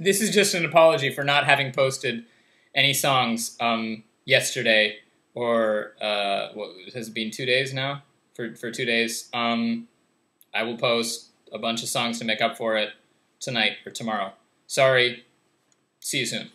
this is just an apology for not having posted any songs um, yesterday or uh, what has it been two days now for for two days. Um, I will post a bunch of songs to make up for it tonight or tomorrow. Sorry. See you soon.